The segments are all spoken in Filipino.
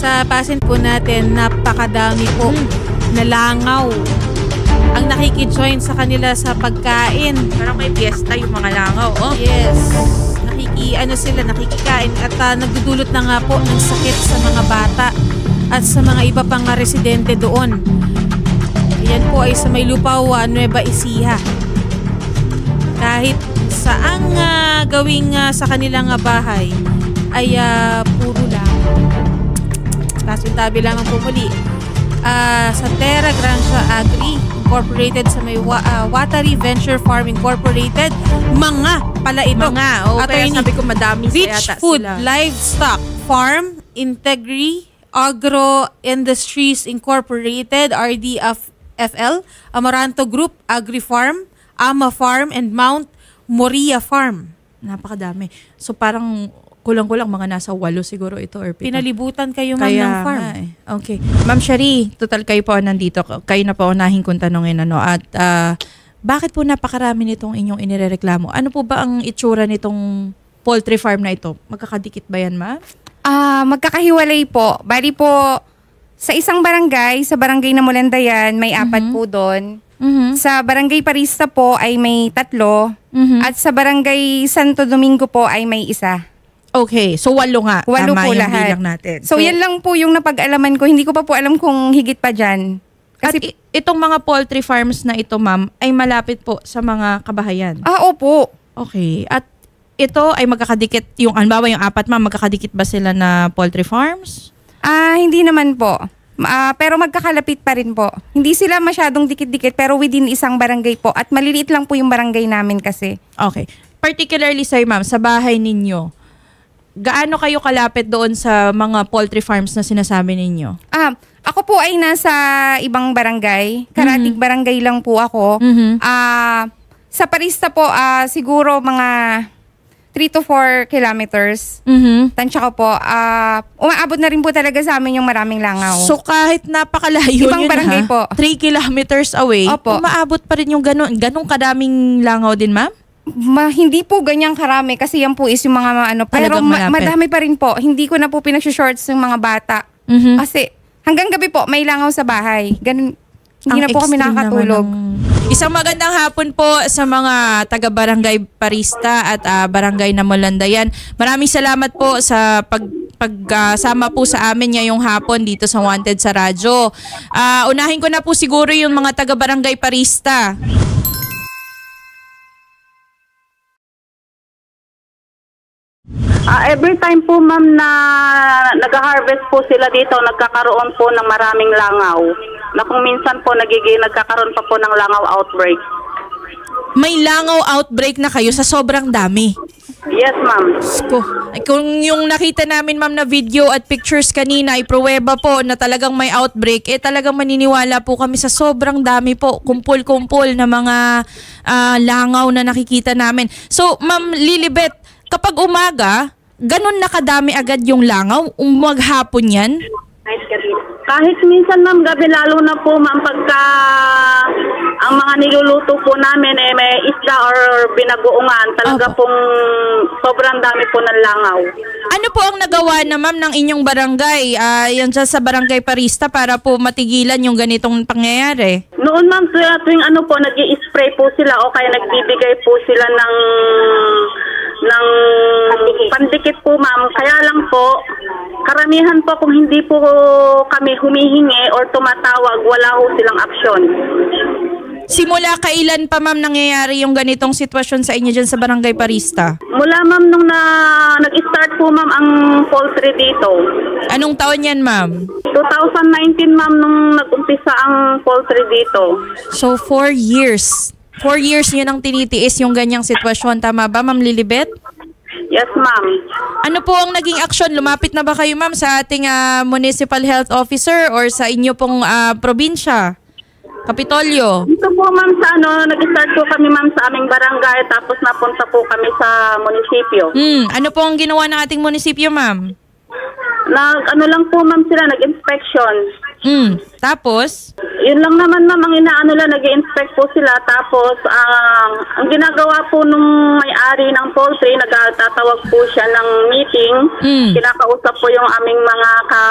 Sa pasin po natin, napakadami po na langaw ang nakikijoin sa kanila sa pagkain. Parang may fiesta yung mga langaw. Oh. Yes. Nakiki, ano sila, nakikikain at ah, nagdudulot na nga po ng sakit sa mga bata at sa mga iba pang residente doon. Yan po ay sa may lupaw, ah, Nueva Ecija. Kahit saang ah, gawing ah, sa kanilang ah, bahay ay ah, puro lang. Tapos yung tabi lamang po muli. Ah, sa Terra Grancia Agri Incorporated sa may wa- ah, Watari Venture Farm Incorporated. Mga pala ito. Mga, oh, kaya sabi ko madami sa Rich yata Food sila. Livestock Farm Integri Agro Industries Incorporated RDFL Amaranto Group Agri Farm Ama Farm and Mount Moria Farm. Napakadami. So parang kulang-kulang mga nasa walo siguro ito or pito. Pinalibutan kayo ma'am Kaya ng farm. nga eh. Okay. Ma'am Shari, total kayo po nandito. Kayo na po unahin kong tanongin ano. At ah, bakit po napakarami nitong inyong inireklamo? Ano po ba ang itsura nitong poultry farm na ito? Magkakadikit ba yan, ma'am? Ah, magkakahiwalay po. Bali po, sa isang barangay, sa barangay na Mulandayan, may apat po doon. Mhm. Sa barangay Parista po ay may tatlo. Mhm. At sa barangay Santo Domingo po ay may isa. Okay, so walo nga. Walo Tama po yung lahat. bilang natin. So, yan lang po yung napag-alaman ko. Hindi ko pa po alam kung higit pa dyan. At Kasi, i- itong mga poultry farms na ito, ma'am, ay malapit po sa mga kabahayan. ah, opo. Okay. At ito ay magkakadikit, yung, halimbawa yung apat, ma'am, magkakadikit ba sila na poultry farms? Ah, hindi naman po. Ah, pero magkakalapit pa rin po. Hindi sila masyadong dikit-dikit pero within isang barangay po. At maliliit lang po yung barangay namin kasi. Okay. Particularly sa'yo, ma'am, sa bahay ninyo, gaano kayo kalapit doon sa mga poultry farms na sinasabi ninyo? Ah, ako po ay nasa ibang barangay. Karatig barangay lang po ako. Mhm. Ah, sa Parista po ah, siguro mga 3 to 4 kilometers. Mhm. Tansya ko po, ah, umaabot na rin po talaga sa amin yung maraming langaw. So kahit napakalayo Ibang yun barangay ha, po. 3 kilometers away, Opo. umaabot pa rin yung ganun, ganun kadaming langaw din, ma'am? Ma, hindi po ganyang karami kasi yan po is yung mga ano. Pero Talagang ma- malapit. madami pa rin po. Hindi ko na po pinag-shorts yung mga bata. Mhm. Kasi hanggang gabi po may langaw sa bahay. Ganun, hindi Ang na po kami extreme nakakatulog. naman ng- Isang magandang hapon po sa mga taga-barangay Parista at ah, barangay Namulandayan. Maraming salamat po sa pag pagsama po sa amin ngayong hapon dito sa Wanted sa Radyo. Ah, unahin ko na po siguro yung mga taga-barangay Parista. Ah, every time po ma'am na nag-harvest po sila dito, nagkakaroon po ng maraming langaw. Na kung minsan po nagiging nagkakaroon pa po ng langaw outbreak. May langaw outbreak na kayo sa sobrang dami. Yes ma'am. Ko, kung yung nakita namin ma'am na video at pictures kanina ay pruweba po na talagang may outbreak, eh talagang maniniwala po kami sa sobrang dami po, kumpul-kumpul na mga ah, langaw na nakikita namin. So, ma'am Lilibet, kapag umaga, ganun nakadami agad yung langaw? Um, maghapon yan? Kahit minsan ma'am gabi lalo na po ma'am pagka ang mga niluluto po namin eh may isda or binagoongan talaga Opo. pong sobrang dami po ng langaw. Ano po ang nagawa na ma'am ng inyong barangay? Ah, yan dyan sa barangay Parista para po matigilan yung ganitong pangyayari? Noon ma'am tuwing, tuwing ano po nag spray po sila o kaya nagbibigay po sila ng ng pandikit po ma'am. Kaya lang po karamihan po kung hindi po kami humihingi or tumatawag wala ho silang aksyon. Simula kailan pa ma'am nangyayari yung ganitong sitwasyon sa inyo dyan sa Barangay Parista? Mula ma'am nung na nag-start po ma'am ang poultry dito. Anong taon yan ma'am? 2019 ma'am nung nag-umpisa ang poultry dito. So, four years. Four years nyo nang tinitiis yung ganyang sitwasyon. Tama ba ma'am Lilibet? Yes ma'am. Ano po ang naging aksyon? Lumapit na ba kayo ma'am sa ating ah, municipal health officer or sa inyo pong ah, probinsya? Kapitolyo? Dito po ma'am sa ano, nag-start po kami ma'am sa aming barangay tapos napunta po kami sa munisipyo. Hmm, ano po ang ginawa ng ating munisipyo ma'am? Nag ano lang po ma'am sila, nag-inspection. Hmm, tapos? yun lang naman ma'am, ang inaano lang, nag inspect po sila. Tapos, ang ang ginagawa po nung may-ari ng poultry, nagtatawag po siya ng meeting. Mm. Kinakausap po yung aming mga ka,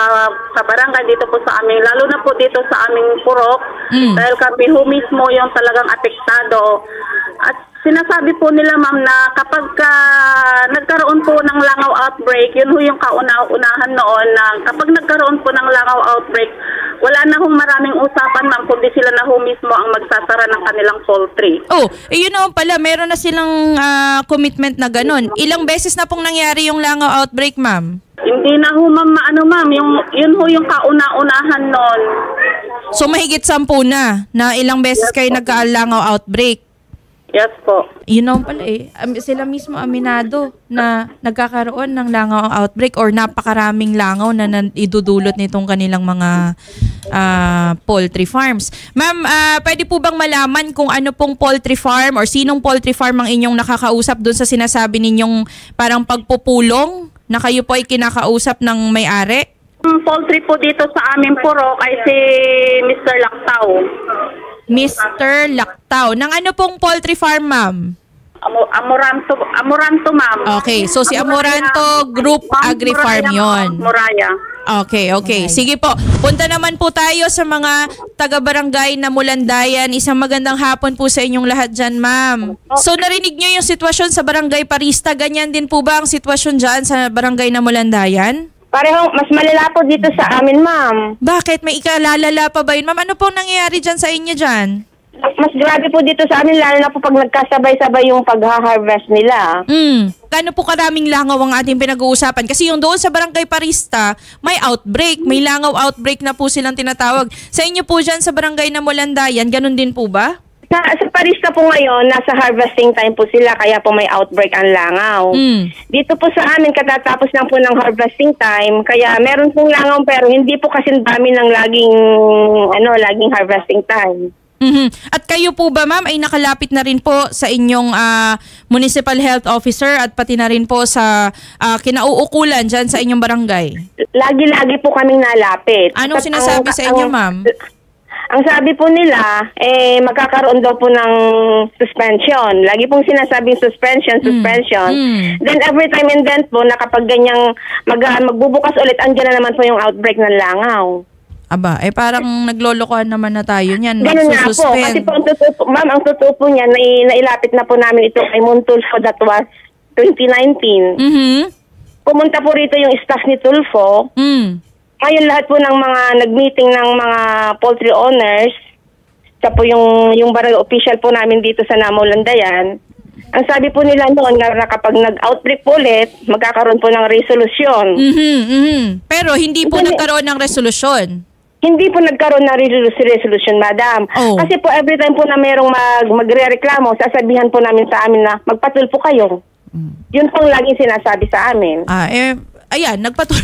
kabarangay dito po sa amin, lalo na po dito sa aming purok. Mm. Dahil kami ho mismo yung talagang apektado. At sinasabi po nila ma'am na kapag ka nagkaroon po ng langaw outbreak, yun ho yung kauna-unahan noon na kapag nagkaroon po ng langaw outbreak, wala na hong maraming usapan ma'am, kundi sila na ho mismo ang magsasara ng kanilang poultry. Oh, eh, yun naman pala, meron na silang ah, commitment na ganun. Ilang beses na pong nangyari yung langaw outbreak, ma'am? Hindi na ho ma'am, ano ma'am, yung, yun ho yung kauna-unahan noon. So mahigit sampu na, na ilang beses kayo nagka-langaw outbreak. Yes po. Yun naman pala eh. Sila mismo aminado na nagkakaroon ng langaw outbreak or napakaraming langaw na idudulot nitong kanilang mga ah, poultry farms. Ma'am, ah, pwede po bang malaman kung ano pong poultry farm or sinong poultry farm ang inyong nakakausap doon sa sinasabi ninyong parang pagpupulong na kayo po ay kinakausap ng may-ari? Ang poultry po dito sa aming purok ay si Mr. Laktaw. Mr. Laktaw. Ng ano pong poultry farm, ma'am? Amo- Amoranto, Amoranto ma'am. Okay, so si Amoranto Group Agri Farm yon. Moraya. Okay, okay. Sige po. Punta naman po tayo sa mga taga-barangay na Mulandayan. Isang magandang hapon po sa inyong lahat dyan, ma'am. So narinig niyo yung sitwasyon sa barangay Parista. Ganyan din po ba ang sitwasyon dyan sa barangay na Mulandayan? Pareho, mas malala po dito sa amin, ma'am. Bakit? May ikalalala pa ba yun, ma'am? Ano pong nangyayari dyan sa inyo dyan? Mas grabe po dito sa amin, lalo na po pag nagkasabay-sabay yung pagha-harvest nila. Hmm. Kano po karaming langaw ang ating pinag-uusapan? Kasi yung doon sa Barangay Parista, may outbreak. May langaw outbreak na po silang tinatawag. Sa inyo po dyan sa Barangay na Mulandayan, ganun din po ba? Sa, sa Parista po ngayon, nasa harvesting time po sila, kaya po may outbreak ang langaw. Mm. Dito po sa amin, katatapos lang po ng harvesting time, kaya meron pong langaw pero hindi po kasi dami ng laging, ano, laging harvesting time. Mhm. At kayo po ba ma'am ay nakalapit na rin po sa inyong ah, municipal health officer at pati na rin po sa ah, kinauukulan dyan sa inyong barangay? Lagi-lagi po kaming nalapit. Anong At sinasabi ang- sa inyo, ma'am? Ang sabi po nila, eh, magkakaroon daw po ng suspension. Lagi pong sinasabing suspension, suspension. Mm. Then every time and then po, na kapag ganyang mag, magbubukas ulit, andyan na naman po yung outbreak ng langaw. Aba, eh parang naglolokohan naman na tayo niyan. Ganun nga po. Kasi po, ang totoo po, ma'am, ang totoo po niya, nai, nailapit na po namin ito kay Montulfo that was 2019. Mhm. Pumunta po rito yung staff ni Tulfo. Mm. Ngayon lahat po ng mga nag-meeting ng mga poultry owners, sa po yung, yung barangay official po namin dito sa Namulandayan, ang sabi po nila noon nga na kapag nag-outbreak po ulit, magkakaroon po ng resolution. Mhm. Mhm. Pero hindi po Hindi. nagkaroon ng resolusyon. Hindi po nagkaroon ng resolu- resolution, madam. Oh. Kasi po every time po na merong mag, magre-reklamo, sasabihan po namin sa amin na magpatul po kayo. Yun po ang laging sinasabi sa amin. Ah, eh, ayan, nagpatuloy.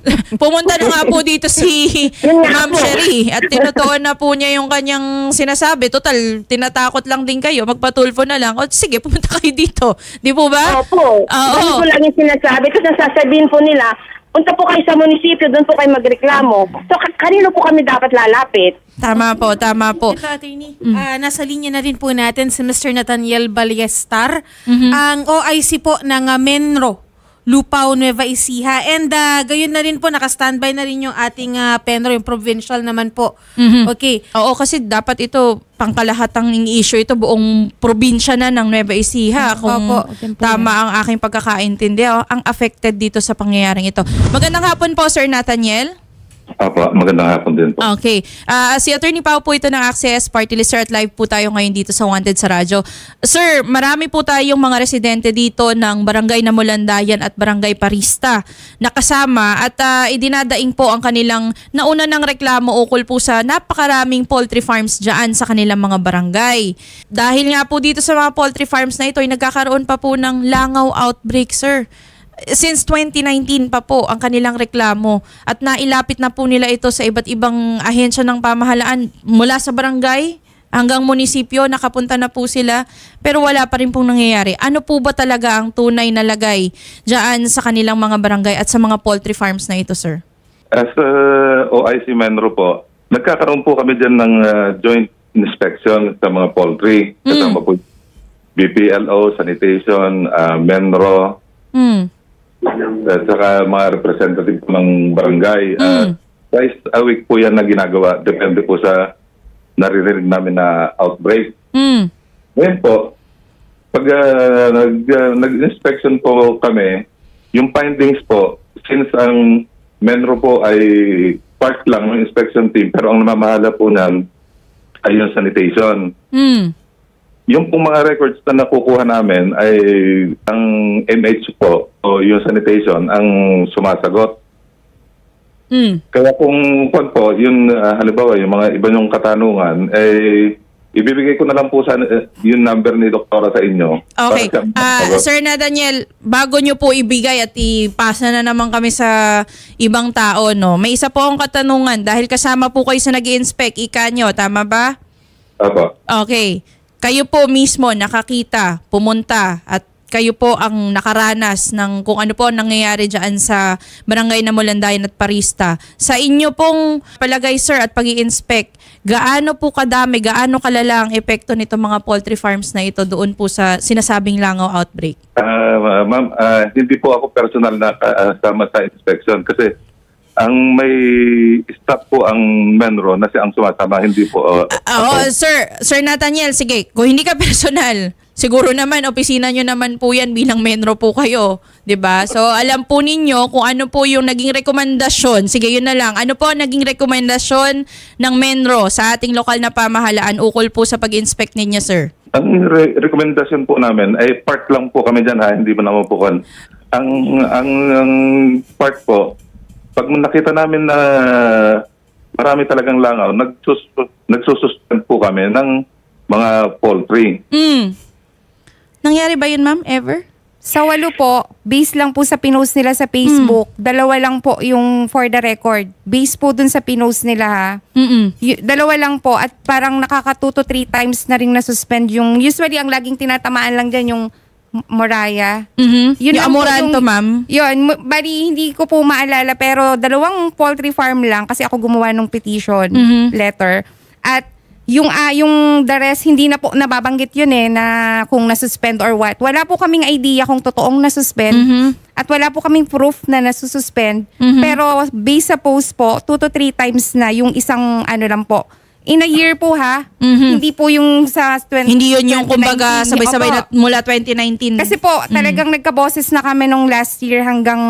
Pumunta na nga po dito si Ma'am. Sherry at tinutuon na po niya yung kanyang sinasabi. Total, tinatakot lang din kayo. Magpatulfo na lang. O sige, pumunta kayo dito. Di po ba? Opo. Oo. Ganun po laging sinasabi. Kasi nasasabihin po nila, punta po kayo sa munisipyo, doon po kayo magreklamo. So, ka- kanino po kami dapat lalapit? Tama po, tama po. Ito, attorney. Ah, nasa linya na rin po natin si Mr. Nathaniel Ballestar, Mhm. ang OIC po ng ah, Menro, Lupao, Nueva Ecija. And ah, gayon na rin po, nakastandby na rin yung ating ah, Penro, yung provincial naman po. Mhm. Okay. Oo, kasi dapat ito pangkalahatang issue ito buong probinsya na ng Nueva Ecija kung Opo. tama ang aking pagkakaintindi oh, ang affected dito sa pangyayaring ito. Magandang hapon po Sir Nathaniel. Apo, magandang hapon din po. Okay. Ah, si Attorney Pao po ito ng Access Party Lister at live po tayo ngayon dito sa Wanted sa Radyo. Sir, marami po tayong mga residente dito ng Barangay Namulandayan at Barangay Parista na kasama at ah, idinadaing po ang kanilang nauna ng reklamo ukol po sa napakaraming poultry farms dyan sa kanilang mga barangay. Dahil nga po dito sa mga poultry farms na ito ay nagkakaroon pa po ng langaw outbreak, sir since 2019 pa po ang kanilang reklamo at nailapit na po nila ito sa iba't ibang ahensya ng pamahalaan mula sa barangay hanggang munisipyo nakapunta na po sila pero wala pa rin pong nangyayari. Ano po ba talaga ang tunay na lagay diyan sa kanilang mga barangay at sa mga poultry farms na ito, sir? As uh, OIC Menro po, nagkakaroon po kami dyan ng ah, joint inspection sa mga poultry. Kasama po BPLO, sanitation, ah, Menro, Mm. At saka mga representative po ng barangay. Ah, twice a week po yan na ginagawa. Depende po sa naririnig namin na outbreak. Mm. Ngayon po, pag ah, nag, ah, nag-inspection po kami, yung findings po, since ang Menro po ay part lang ng inspection team, pero ang namamahala po nan ay yung sanitation. Mm. Yung pong mga records na nakukuha namin ay ang MH po o yung sanitation ang sumasagot. Mm. Kaya kung kung po, yun ah, halimbawa yung mga iba yung katanungan, eh ibibigay ko na lang po sa eh, yung number ni doktora sa inyo. Okay. Para sa- Ah, Sir na Daniel, bago nyo po ibigay at ipasa na naman kami sa ibang tao, no? May isa po akong katanungan dahil kasama po kayo sa nag inspect ika nyo, tama ba? Apo. Okay. Kayo po mismo nakakita, pumunta at kayo po ang nakaranas ng kung ano po ang nangyayari dyan sa barangay na Mulandayan at Parista. Sa inyo pong palagay sir at pag inspect gaano po kadami, gaano kalala ang epekto nito mga poultry farms na ito doon po sa sinasabing langaw outbreak? Ah, ma'am, ah, hindi po ako personal na kasama sa inspection kasi ang may staff po ang Menro na siya ang sumasama, hindi po Ah, Oo, ako. sir, Sir Nathaniel, sige, kung hindi ka personal, siguro naman opisina nyo naman po yan bilang menro po kayo, 'di ba? So alam po ninyo kung ano po yung naging rekomendasyon. Sige, yun na lang. Ano po ang naging rekomendasyon ng menro sa ating lokal na pamahalaan ukol po sa pag-inspect ninyo, sir? Ang re- rekomendasyon po namin ay part lang po kami dyan ha, hindi mo naman po kan. Ang, ang, ang part po, pag nakita namin na marami talagang langaw, nagsus, nagsususpend po kami ng mga poultry. Mm. Nangyari ba yun, ma'am? Ever? Sa walo po, base lang po sa pinost nila sa Facebook. Dalawa lang po yung for the record. Base po dun sa pinost nila ha. Mm-mm. Y- dalawa lang po at parang nakaka 2 to 3 times na rin na-suspend yung usually ang laging tinatamaan lang dyan yung Moraya. Mhm. Yung lang po Amoranto, ma'am. Yun, bali hindi ko po maalala pero dalawang poultry farm lang kasi ako gumawa ng petition Mhm. letter. At yung ah, yung the rest hindi na po nababanggit yun eh na kung na-suspend or what. Wala po kaming idea kung totoong na-suspend. Mhm. At wala po kaming proof na nasususpend. Mhm. Pero based sa post po, 2 to 3 times na yung isang ano lang po. In a year po ha. Mhm. Hindi po yung sa 20, Hindi yun yung kumbaga 2019. sabay-sabay na mula 2019. Kasi po, talagang nagkaboses na kami nung last year hanggang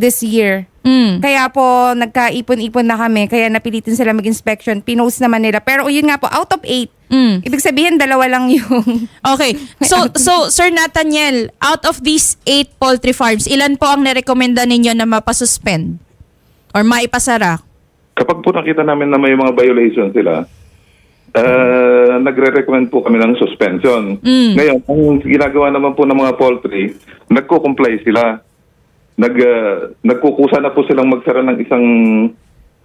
this year. Mm. Kaya po, nagkaipon-ipon na kami. Kaya napilitin sila mag-inspection. Pinost naman nila. Pero yun nga po, out of eight, Mm. ibig sabihin, dalawa lang yung... Okay. So, so Sir Nathaniel, out of these eight poultry farms, ilan po ang narekomenda ninyo na mapasuspend? Or maipasara? Kapag po nakita namin na may mga violation sila, uh, nagre-recommend po kami ng suspension. Mm. Ngayon, ang ginagawa naman po ng mga poultry, nagko-comply sila. Nag, uh, nagkukusa na po silang magsara ng isang,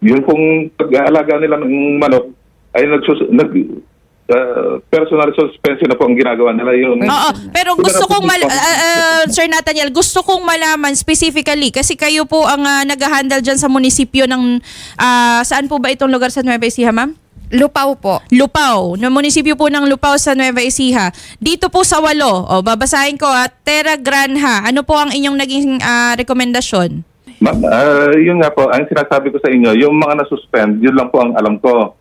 yun pong pag-aalaga nila ng manok, ay nagsus, nag, uh, personal suspension na po ang ginagawa nila. Yun. Oo, pero gusto kong mal- ah, ah, Sir Nathaniel, gusto kong malaman specifically kasi kayo po ang uh, nag-handle dyan sa munisipyo ng ah, saan po ba itong lugar sa Nueva Ecija, ma'am? Lupaw po. Lupao, na munisipyo po ng Lupao sa Nueva Ecija. Dito po sa Walo, o babasahin ko at Terra Granha, ano po ang inyong naging ah, rekomendasyon? Ma'am, ah, yun nga po, ang sinasabi ko sa inyo, yung mga nasuspend, yun lang po ang alam ko.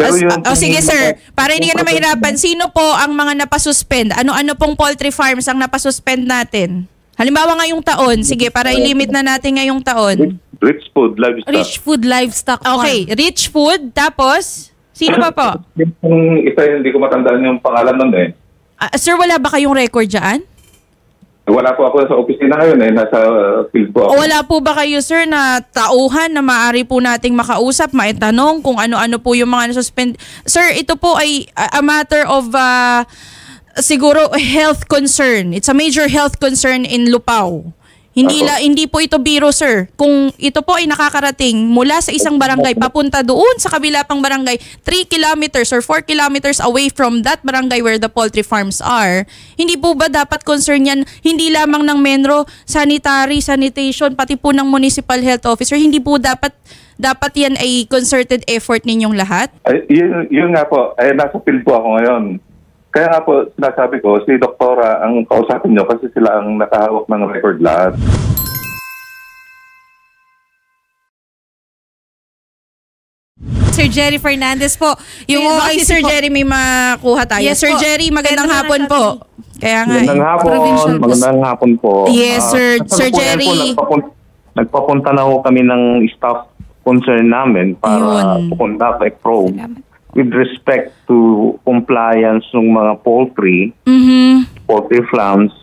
As, yung- oh, sige sir, para hindi ka na mahirapan, sino po ang mga napasuspend? Ano-ano pong poultry farms ang napasuspend natin? Halimbawa ngayong taon, sige, para i-limit na natin ngayong taon. Rich, food, livestock. Rich food livestock. Okay, rich food, tapos, sino pa po? Yung isa, hindi ko matandaan yung pangalan nun eh. Ah, sir, wala ba kayong record dyan? Wala po ako sa opisina ngayon eh, nasa uh, field po O ako. wala po ba kayo, sir, na tauhan na maaari po nating makausap, maitanong kung ano-ano po yung mga nasuspend? Sir, ito po ay a matter of uh, siguro health concern. It's a major health concern in Lupao. Hindi la hindi po ito biro, sir. Kung ito po ay nakakarating mula sa isang barangay papunta doon sa kabila pang barangay, 3 kilometers or 4 kilometers away from that barangay where the poultry farms are, hindi po ba dapat concern yan hindi lamang ng Menro, sanitary, sanitation, pati po ng municipal health officer, hindi po dapat dapat yan ay concerted effort ninyong lahat? Ay, yun, yun nga po, ay nasa field po ako ngayon. Kaya nga po, sinasabi ko, si Doktora ang kausapin nyo kasi sila ang nakahawak ng record lahat. Sir Jerry Fernandez po. Yung Yung baka si Sir po. Jerry may makuha tayo. Yes Sir po. Jerry, magandang Ganda hapon po. Kaya nga. Magandang eh. hapon, Provincial po. magandang hapon po. Yes, Ah, Sir- sa Sir kasalukuyan Jerry. Po, nagpapun- nagpapunta na ho kami ng staff concern namin para Yun. pupunta kay probe Salamat. With respect to compliance ng mga poultry, Mhm. poultry farms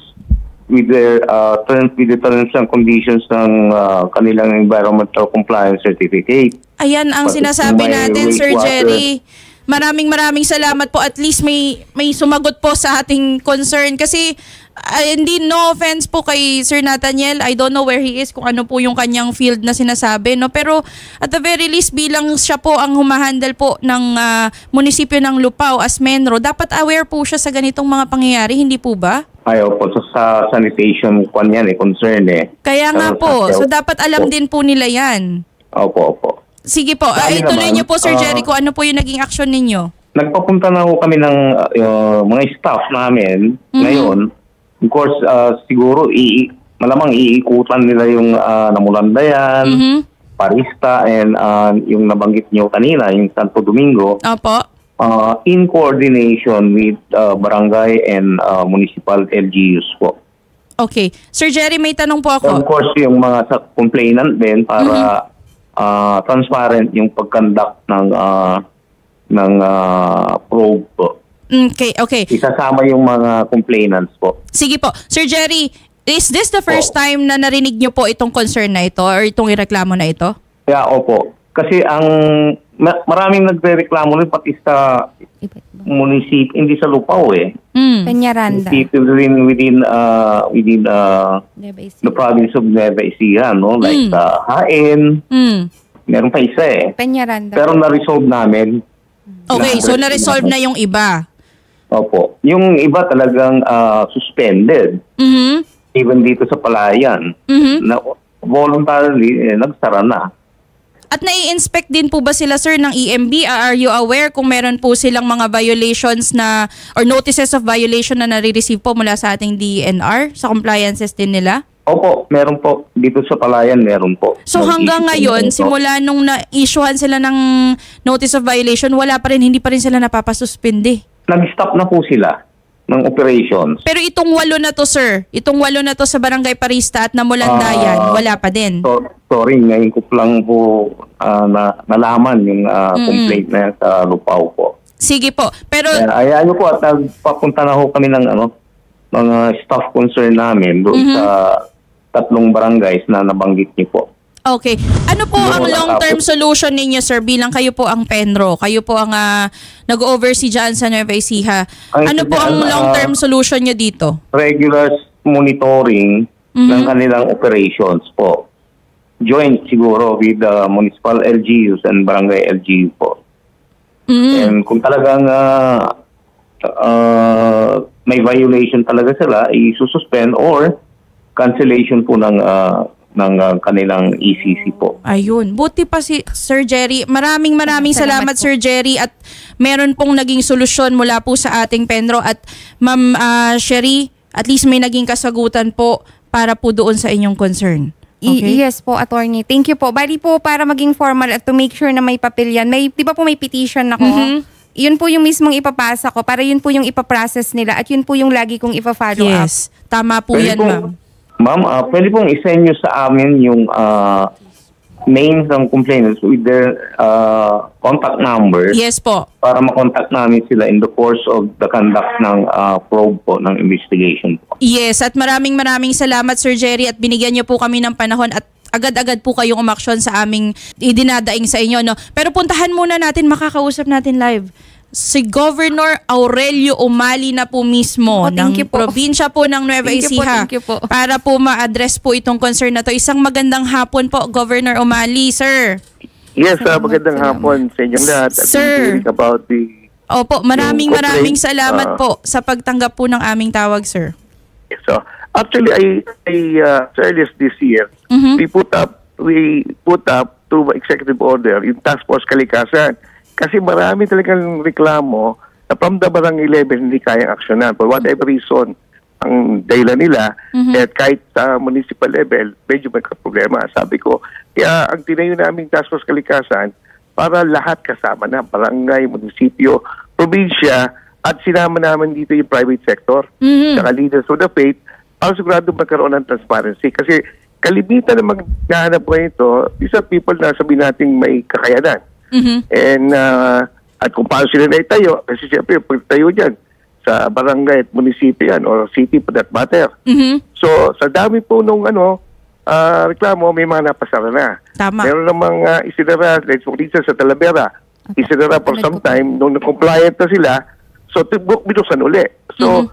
with their uh, terms with the terms and conditions ng uh, kanilang environmental compliance certificate. Ayan ang Pati sinasabi natin, Sir. Jerry. Maraming maraming salamat po. At least may may sumagot po sa ating concern kasi ah, hindi no offense po kay Sir Nathaniel. I don't know where he is kung ano po yung kanyang field na sinasabi, no. Pero at the very least bilang siya po ang humahandle po ng ah, munisipyo ng Lupao as Menro, dapat aware po siya sa ganitong mga pangyayari, hindi po ba? Ayaw po so, sa sanitation kwan yan eh, concern eh. Kaya nga po. So dapat alam din po nila 'yan. Opo, opo. Sige po. Ay, Dami tuloy naman. niyo po Sir Jerry kung ano po yung naging action ninyo. Nagpapunta na ho kami ng uh, uh, mga staff namin Mhm. ngayon. Of course, uh, siguro i malamang iikutan nila yung uh, Namulandayan, Mhm. Parista, and uh, yung nabanggit niyo kanina, yung Santo Domingo, Opo. uh, in coordination with uh, barangay and uh, municipal LGUs po. Okay. Sir Jerry, may tanong po Of ako. course, yung mga sa complainant din para Mhm. uh, transparent yung pag-conduct ng uh, ng uh, probe po. Okay, okay. Isasama yung mga complainants po. Sige po. Sir Jerry, is this the first time na narinig niyo po itong concern na ito or itong ireklamo na ito? Kaya opo. Kasi ang ma- maraming nagrereklamo rin pati sa munisip, hindi sa Lupao eh. Hmm. Peñaranda. People rin within uh, within uh, the province of Nueva Ecija, no? Like Mm. sa Haen, Hmm. meron pa isa eh. Peñaranda. Pero na-resolve namin. Okay, so na-resolve na yung iba. Opo. Yung iba talagang uh, suspended. Mhm. Even dito sa Palayan. Mhm. Na voluntarily, eh, nagsara na. At nai-inspect din po ba sila sir ng EMB? Are you aware kung meron po silang mga violations na or notices of violation na nare-receive po mula sa ating DNR sa compliances din nila? Opo, meron po. Dito sa Palayan, meron po. So hanggang ngayon, simula nung na-issuehan sila ng notice of violation, wala pa rin, hindi pa rin sila napapasuspindi. Nag-stop na po sila ng operations. Pero itong walo na to, sir, itong walo na to sa Barangay Parista at Namulandayan, Ah, wala pa din. So, sorry, ngayon ko lang po ah, na, nalaman yung ah, Mm-mm. complaint na sa Lupao po. Sige po. Pero Kaya ayaan niyo po at nagpapunta na ho kami ng ano, mga staff concern namin doon Mhm. sa tatlong barangays na nabanggit niyo po. Okay. Ano po ang long-term solution ninyo, sir, bilang kayo po ang Penro? Kayo po ang ah, nag-oversee dyan sa Nueva Ecija. Ano po ang ah, long-term solution nyo dito? Regular monitoring Mhm. ng kanilang operations po. Joint siguro with the municipal LGUs and barangay LGU po. Mm. And kung talagang ah, ah, may violation talaga sila, i-suspend or cancellation po ng ah, ng ah, kanilang ECC po. Ayun. Buti pa si Sir Jerry. Maraming maraming salamat, Salamat po. Sir Jerry at meron pong naging solusyon mula po sa ating Penro at Ma'am ah, Sherry, at least may naging kasagutan po para po doon sa inyong concern. I- Okay? yes po, attorney. Thank you po. Bali po, para maging formal at to make sure na may papel yan, may, di ba po may petition ako? Mhm. Yun po yung mismong ipapasa ko para yun po yung ipaprocess nila at yun po yung lagi kong ipa-follow up. Yes. Tama po Pwede yan, ma'am. Ma'am, ah, pwede pong isend nyo sa amin yung ah, names ng complainants with their ah, contact numbers Yes po. para makontak namin sila in the course of the conduct ng ah, probe po, ng investigation po. Yes, at maraming maraming salamat Sir Jerry at binigyan niyo po kami ng panahon at agad-agad po kayong umaksyon sa aming idinadaing sa inyo. No? Pero puntahan muna natin, makakausap natin live si Governor Aurelio Umali na po mismo Oh, ng po. probinsya po ng Nueva Thank you po, Ecija thank you po. para po ma-address po itong concern na to. Isang magandang hapon po, Governor Umali, sir. Yes, uh, magandang salamat. hapon sa inyong lahat. At Sir. about the Opo, maraming maraming salamat ah, po sa pagtanggap po ng aming tawag, sir. So, actually, I, I uh, earliest this year, Mhm. we put up, we put up through executive order yung task force kalikasan. Kasi marami talagang reklamo na from the barangay level hindi kayang aksyonan. For whatever reason, ang dahilan nila, at kahit sa municipal level, medyo may problema. Sabi ko, kaya ang tinayo namin task force kalikasan, para lahat kasama na, barangay, munisipyo, probinsya, at sinama namin dito yung private sector, Mhm. saka leaders of the faith, para sigurado magkaroon ng transparency. Kasi kalimitan na maghahanap po ito, these are people na sabihin natin may kakayanan. Mhm. And uh, at kung paano sila naitayo, kasi siyempre pag tayo dyan, sa barangay at munisipyo yan, or city for that matter. Mhm. So, sa dami po nung ano, ah, reklamo, may mga napasara na. Tama. Meron namang uh, isinara, let's say, sa Talavera, isinara for some time, nung na-compliant na sila, so binuksan uli. So,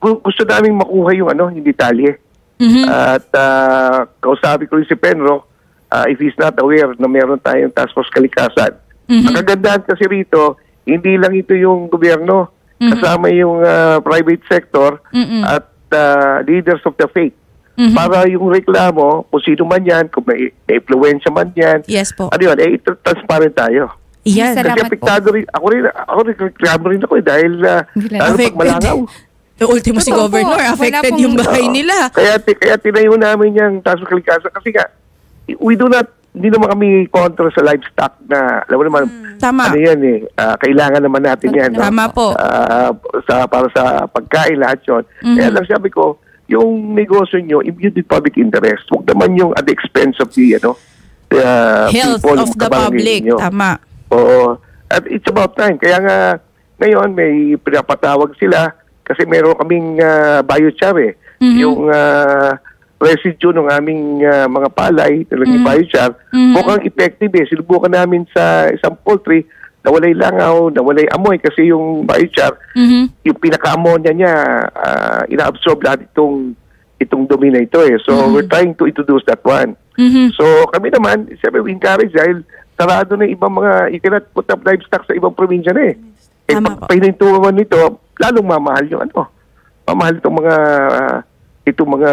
gu- gusto naming makuha yung ano, yung detalye. Mhm. At uh, kausapin ko rin si Penro, ah, if he's not aware na meron tayong task force kalikasan. Ang kagandahan kasi rito, hindi lang ito yung gobyerno, kasama yung ah, private sector Mm-mm. at ah, leaders of the faith. Mhm. Para yung reklamo, kung sino man yan, kung may, may influensya man yan, Yes po. ano yun, eh, ito, transparent tayo. Salamat Kasi po. apektado rin, ako rin, ako rin, reklamo rin ako eh, dahil uh, lalo pag malangaw. Yung ultimo si Totoo po. Governor, Wala affected yung bahay nila. Kaya kaya tinayo namin yung task kalikasan kasi nga we do not hindi naman kami kontra sa livestock na alam mo naman Tama. ano yan eh ah, kailangan naman natin yan no? Tama po. Ah, sa para sa pagkain lahat yun Mhm. kaya lang sabi ko yung negosyo nyo immune with public interest huwag naman yung at the expense of the ano the Health people, of the public. ninyo. Tama. Oo. At it's about time. Kaya nga, ngayon may pinapatawag sila kasi meron kaming uh, biochar eh. Mhm. Yung ah, residue ng aming ah, mga palay, talagang Mhm. biochar, Mhm. mukhang effective eh. Sinubukan namin sa isang poultry, nawalay langaw, nawalay amoy kasi yung biochar, Mhm. yung pinaka-ammonia niya, ah, ina-absorb lahat itong itong dumi na ito eh. So, we're trying to introduce that one. Mhm. So kami naman, siyempre we encourage dahil sarado na ibang mga, you cannot put up livestock sa ibang probinsya na eh. Eh Tama pag po. pinintuan nito, lalong mamahal yung ano. Mamahal itong mga, itong mga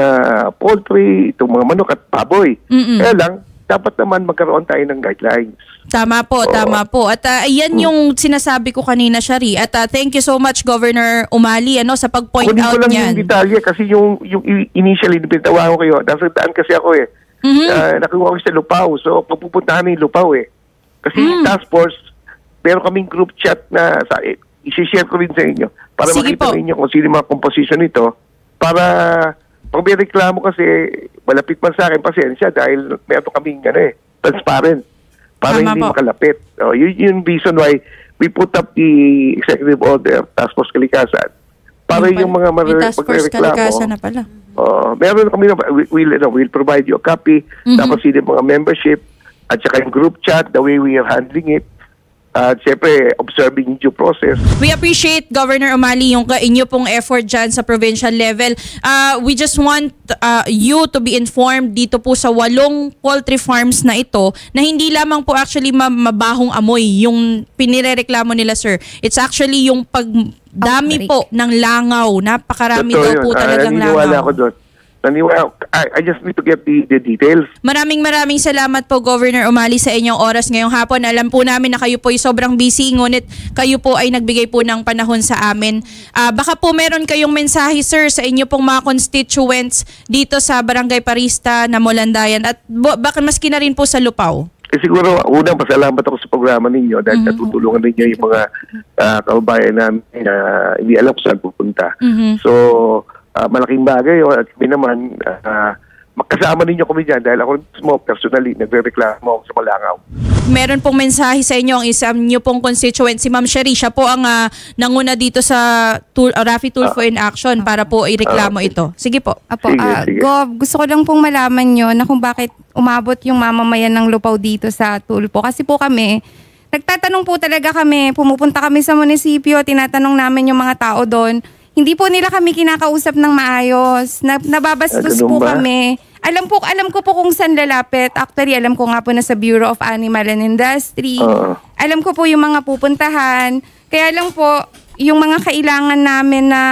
poultry, itong mga manok at baboy. Mm-mm. Kaya lang, dapat naman magkaroon tayo ng guidelines. Tama po, tama po. At ah, yan yung sinasabi ko kanina, Shari. At ah, thank you so much, Governor Umali, ano, sa pag-point Kunin ko out lang niyan. yung detalye kasi yung, yung initially, pinatawa ko kayo, nasa daan kasi ako eh. Mhm. Ah, nakuha ko sa Lupao. So, pupuntahan na yung Lupao eh. Kasi Hmm. task force, meron kaming group chat na sa, eh, isi-share ko rin sa inyo para Sige makita po. ninyo kung sino yung mga composition nito. Para, pag may reklamo kasi, malapit man sa akin, pasensya dahil meron kaming ano eh, transparent. Para Tama hindi po. makalapit. Oh, yun yung reason why we put up the executive order, task force kalikasan. Para Yung yung mga kalikasan na pala. Oh, meron kami na we- we'll, ano, we'll provide you a copy Mhm. tapos yung mga membership at saka yung group chat the way we are handling it. At syempre, observing due process. We appreciate Governor Umali yung inyo pong effort dyan sa provincial level. Uh, we just want uh, you to be informed dito po sa walong poultry farms na ito na hindi lamang po actually ma- mabahong amoy yung pinirereklamo nila sir. It's actually yung pagdami po ng langaw. Napakarami Totoo daw yun. po Ah, talagang naniniwala langaw. ako doon. Naniwala, I, I just need to get the, the details. Maraming maraming salamat po Governor Umali sa inyong oras ngayong hapon. Alam po namin na kayo po ay sobrang busy ngunit kayo po ay nagbigay po ng panahon sa amin. Ah, baka po meron kayong mensahe sir sa inyo pong mga constituents dito sa Barangay Parista na Molandayan at baka maski na rin po sa Lupaw. Eh, siguro, unang pasalamat ako sa programa ninyo dahil natutulungan ninyo yung mga ah, kababayan namin na hindi alam kung saan pupunta. Mhm. So, ah, malaking bagay yun. At kami naman, ah, makasama ninyo kami dyan dahil ako mismo personally nagre-reklamo ako sa Malangaw. Meron pong mensahe sa inyo ang isang niyo pong constituent, si Ma'am Sherry. Siya po ang ah, nanguna dito sa Tul- uh, Rafi Tulfo in Action para po ireklamo ito. Sige po. Apo, Sige, ah, sige. Gov, gusto ko lang pong malaman nyo na kung bakit umabot yung mamamayan ng lupaw dito sa Tulpo. Kasi po kami, Nagtatanong po talaga kami, pumupunta kami sa munisipyo, tinatanong namin yung mga tao doon. Hindi po nila kami kinakausap ng maayos. Na, nababastos Ah, po ba? kami. Alam po, alam ko po kung saan lalapit. Actually, alam ko nga po na sa Bureau of Animal and Industry. Oo. Alam ko po yung mga pupuntahan. Kaya lang po, yung mga kailangan namin na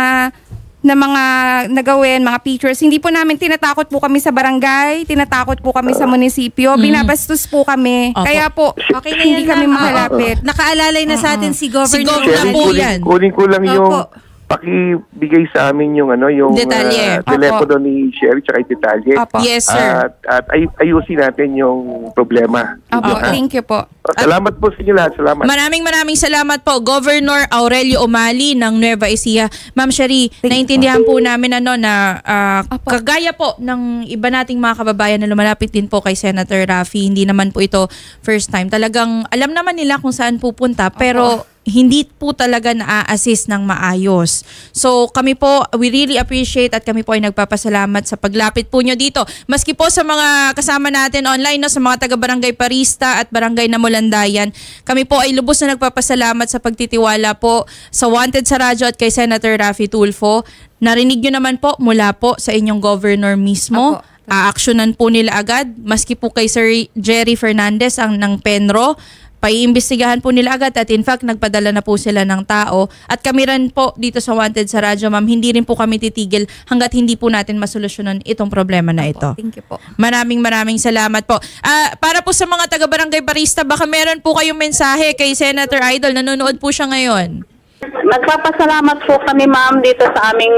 na mga nagawin, mga pictures. Hindi po namin tinatakot po kami sa barangay, tinatakot po kami sa munisipyo, binabastos po kami. Opo. Kaya po, Okay na hindi kami makalapit. Nakaalalay na sa atin si Governor. Gov na Chairman, po kunin, yan. kunin ko lang yung Opo. Pakibigay sa amin yung ano yung Detalye. ah, telepono ni Sherry tsaka yung detalye. Opo. Yes, sir. At, at ay, ayusin natin yung problema. Opo, Opo. thank you po. Oh, Salamat po sa inyo lahat. Salamat. Maraming maraming salamat po Governor Aurelio Umali ng Nueva Ecija. Ma'am Sherry, naintindihan po namin ano na ah, Apo. kagaya po ng iba nating mga kababayan na lumalapit din po kay Senator Raffy, hindi naman po ito first time. Talagang alam naman nila kung saan pupunta pero hindi po talaga na-assist ng maayos. So kami po, we really appreciate at kami po ay nagpapasalamat sa paglapit po nyo dito. Maski po sa mga kasama natin online, no, sa mga taga-barangay Parista at Barangay Namulandayan, kami po ay lubos na nagpapasalamat sa pagtitiwala po sa Wanted sa Radyo at kay Senator Raffy Tulfo. Narinig nyo naman po mula po sa inyong governor mismo. Apo. Aaksyonan po nila agad. Maski po kay Sir Jerry Fernandez ang ng Penro, paiimbestigahan po nila agad at in fact nagpadala na po sila ng tao at kami rin po dito sa Wanted sa Radyo Ma'am hindi rin po kami titigil hanggat hindi po natin masolusyonan itong problema na ito. Thank you po. Maraming maraming salamat po. Ah, para po sa mga taga Barangay Barista baka meron po kayong mensahe kay Senator Idol nanonood po siya ngayon. Nagpapasalamat po kami ma'am dito sa aming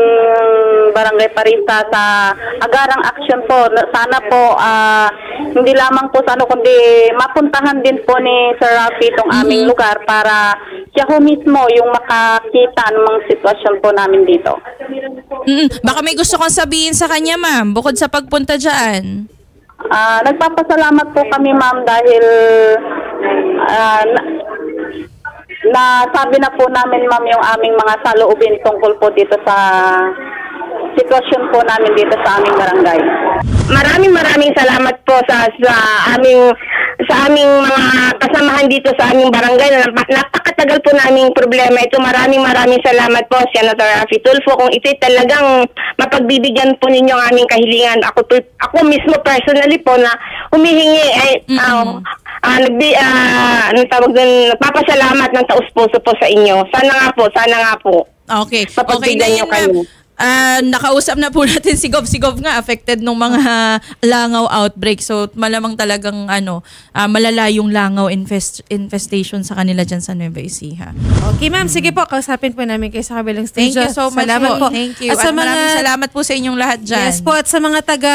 barangay Parista sa agarang action po. Na- Sana po ah, hindi lamang po sa ano kundi mapuntahan din po ni Sir Rafi itong aming lugar para siya ho mismo yung makakita ng mga sitwasyon po namin dito. Mm, baka may gusto kang sabihin sa kanya ma'am bukod sa pagpunta dyan. Ah, nagpapasalamat po kami ma'am dahil ah, na, sabi na po namin ma'am yung aming mga saloobin tungkol po dito sa sitwasyon po namin dito sa aming barangay. Maraming maraming salamat po sa sa aming sa aming mga kasamahan dito sa aming barangay. Nap- Napakatagal po naming problema ito. Maraming maraming salamat po Senator Rafi Tulfo kung ito'y talagang mapagbibigyan po ninyo ang aming kahilingan. Ako po- ako mismo personally po na humihingi ay ah, ah, nagbi ah, anong tawag doon, nagpapasalamat ng taus puso po sa inyo. Sana nga po, sana nga po. Okay. Okay na Papagbigyan yun, ma'am. Ah, nakausap na po natin si Gov. Si Gov nga affected nung mga langaw outbreak. So malamang talagang ano, ah, malala yung langaw infest, infestation sa kanila dyan sa Nueva Ecija. Okay ma'am, sige po, kausapin po namin kayo sa kabilang Thank studio. you so much Salamat po. Thank you. At, maraming salamat po sa inyong lahat dyan. Yes po, at sa mga taga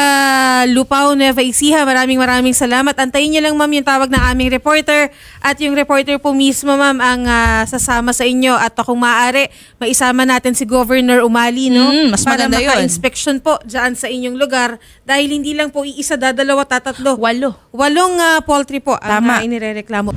Lupao, Nueva Ecija, maraming maraming salamat. Antayin niyo lang ma'am yung tawag ng aming reporter at yung reporter po mismo ma'am ang ah, sasama sa inyo at kung maaari, maisama natin si Governor Umali no? Mm, mas para maganda yun. maka-inspection po dyan sa inyong lugar dahil hindi lang po iisa, dadalawa, tatatlo. Walo. Walong ah, poultry po ang Tama. ah, inirereklamo.